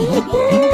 Oh,